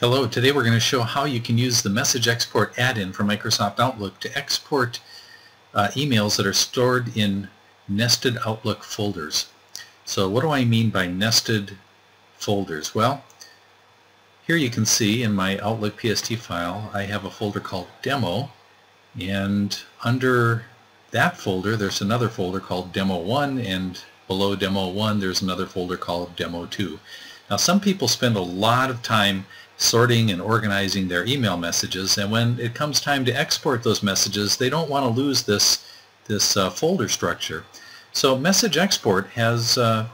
Hello, today we're going to show how you can use the message export add-in for Microsoft Outlook to export uh, emails that are stored in nested Outlook folders. So what do I mean by nested folders? Well, here you can see in my Outlook PST file I have a folder called Demo and under that folder there's another folder called Demo 1 and below Demo 1 there's another folder called Demo 2. Now some people spend a lot of time sorting and organizing their email messages. And when it comes time to export those messages they don't want to lose this this uh, folder structure. So message export has uh,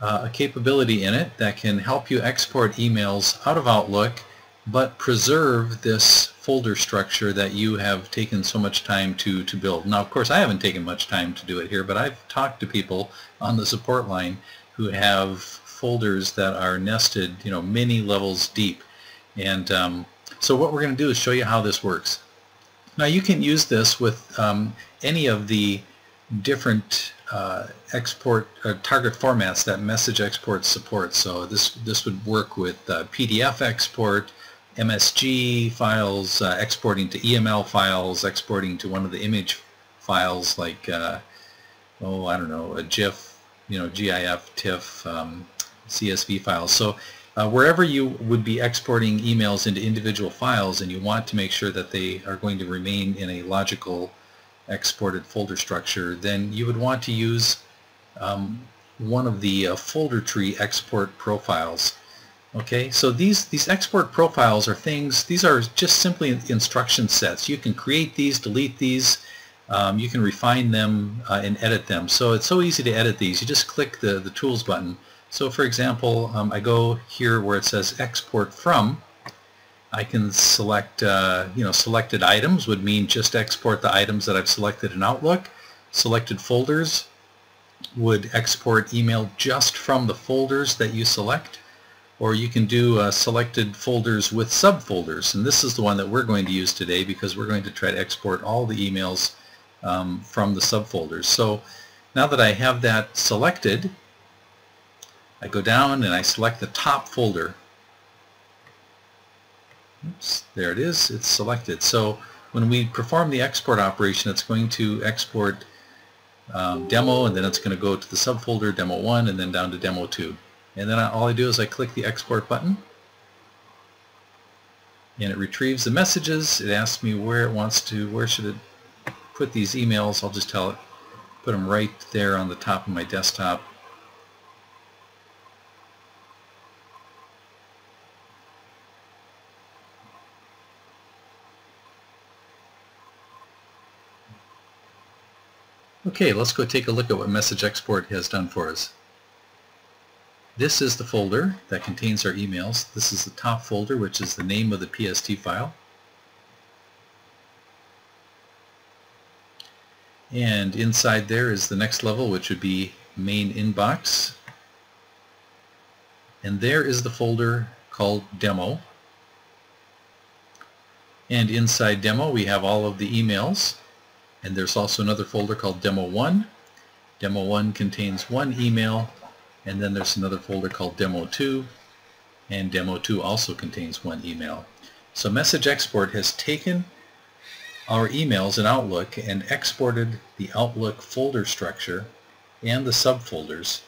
uh, a capability in it that can help you export emails out of Outlook but preserve this folder structure that you have taken so much time to to build. Now of course I haven't taken much time to do it here but I've talked to people on the support line who have folders that are nested you know many levels deep and um, so what we're going to do is show you how this works. Now you can use this with um, any of the different uh, export uh, target formats that message export supports. So this this would work with uh, PDF export, MSG files, uh, exporting to EML files, exporting to one of the image files like uh, oh I don't know a GIF, you know GIF, TIFF, um, CSV files. So uh, wherever you would be exporting emails into individual files and you want to make sure that they are going to remain in a logical exported folder structure, then you would want to use um, one of the uh, folder tree export profiles. Okay, so these, these export profiles are things, these are just simply instruction sets. You can create these, delete these, um, you can refine them uh, and edit them. So it's so easy to edit these. You just click the, the Tools button so for example, um, I go here where it says export from. I can select, uh, you know, selected items would mean just export the items that I've selected in Outlook. Selected folders would export email just from the folders that you select. Or you can do uh, selected folders with subfolders. And this is the one that we're going to use today because we're going to try to export all the emails um, from the subfolders. So now that I have that selected, I go down and I select the top folder. Oops, there it is. It's selected. So when we perform the export operation, it's going to export um, demo, and then it's going to go to the subfolder demo 1, and then down to demo 2. And then I, all I do is I click the export button, and it retrieves the messages. It asks me where it wants to, where should it put these emails. I'll just tell it, put them right there on the top of my desktop. Okay, let's go take a look at what Message Export has done for us. This is the folder that contains our emails. This is the top folder, which is the name of the PST file. And inside there is the next level, which would be main inbox. And there is the folder called demo. And inside demo, we have all of the emails and there's also another folder called Demo 1. Demo 1 contains one email, and then there's another folder called Demo 2, and Demo 2 also contains one email. So Message Export has taken our emails in Outlook and exported the Outlook folder structure and the subfolders,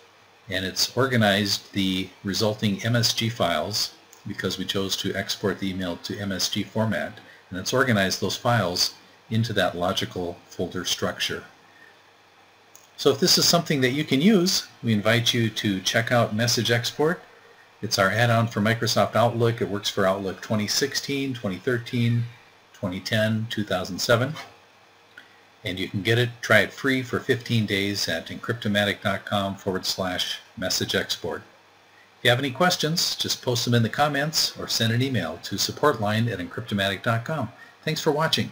and it's organized the resulting MSG files because we chose to export the email to MSG format, and it's organized those files into that logical folder structure. So if this is something that you can use, we invite you to check out Message Export. It's our add-on for Microsoft Outlook. It works for Outlook 2016, 2013, 2010, 2007. And you can get it, try it free for 15 days at encryptomatic.com forward slash message export. If you have any questions, just post them in the comments or send an email to supportline at encryptomatic.com. Thanks for watching.